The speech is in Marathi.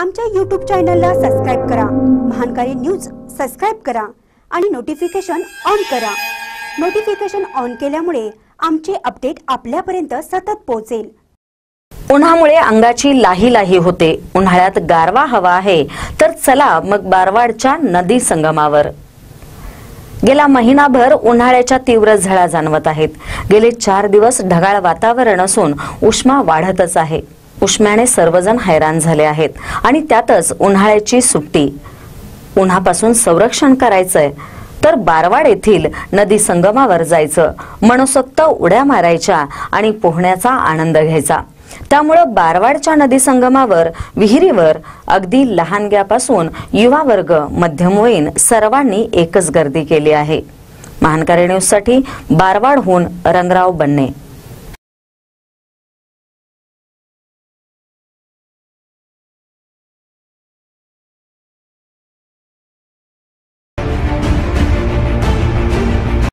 आमच्या यूट्यूब चॅनलला सबस्क्राईब करा. महानकारी न्यूज सबस्क्राईब करा आणि नोटिफिकेशन ऑन करा. नोटिफिकेशन ऑन केल्यामुळे आमचे अपडेट आपल्यापर्यंत सतत पोहोचेल. उन्हामुळे अंगाची लाही लाही होते. उन्हाळ्यात गारवा हवा आहे. तर चला मग बारवाडच्या नदी संगमावर. गेला महिनाभर उन्हाळ्याच्या तीव्र झळा जाणवत आहेत. गेले चार दिवस ढगाळ वातावरण असून उष्मा वाढतच आहे. उष्म्याने सर्वजण हैराण झाले आहेत आणि त्यातच उन्हाळ्याची सुट्टी. उन्हापासून संरक्षण करायचंय. तर बारवाड येथील नदी संगमावर जायचं. मनसोक्त उड्या मारायच्या आणि पोहण्याचा आनंद घ्यायचा. त्यामुळं बारवाडच्या नदी संगमावर विहिरीवर अगदी लहानग्यापासून युवा वर्ग मध्यमवयीन सर्वांनी एकच गर्दी केली आहे. महानकारी न्यूजसाठी बारवाडहून रंगराव बन्ने.